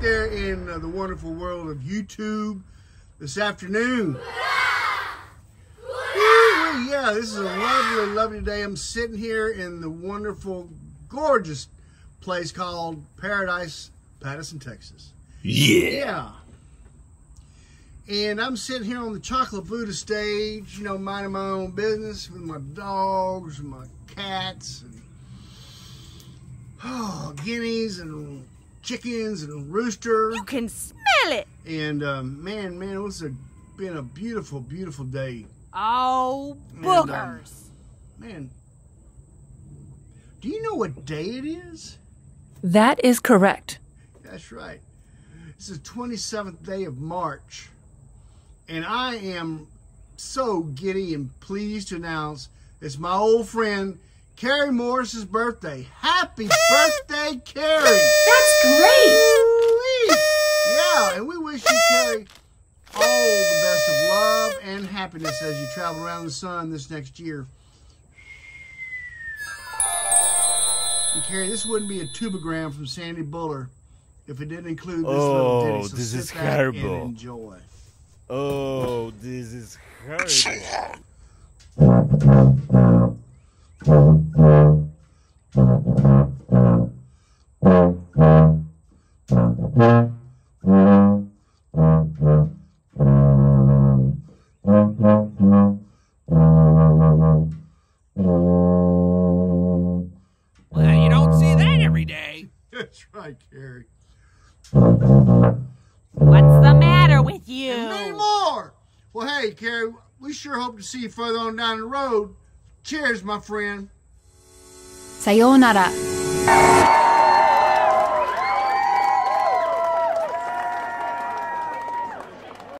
out there in uh, the wonderful world of YouTube this afternoon. Woo, yeah, this is a lovely, lovely day. I'm sitting here in the wonderful, gorgeous place called Paradise, Pattison, Texas. Yeah. Yeah. And I'm sitting here on the Chocolate Buddha stage, you know, minding my own business with my dogs and my cats and oh, guineas and chickens and rooster. You can smell it. And um, man, man, it was a, been a beautiful, beautiful day. Oh, And, boogers. Man, do you know what day it is? That is correct. That's right. It's the 27th day of March. And I am so giddy and pleased to announce it's my old friend Carrie Morris's birthday. Happy birthday, Carrie! That's great. Yeah, and we wish you, Carrie, all the best of love and happiness as you travel around the sun this next year. And Carrie, this wouldn't be a tubagram from Sandy Buller if it didn't include this little oh, ditty. Oh, So this sit is back horrible. And enjoy. Oh, this is horrible. See that every day. That's right, Carrie. What's the matter with you No more. Well, hey Carrie, we sure hope to see you further on down the road. Cheers, my friend. Sayonara.